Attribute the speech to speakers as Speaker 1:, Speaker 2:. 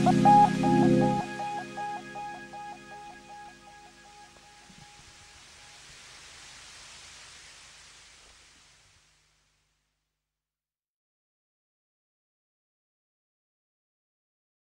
Speaker 1: Bye.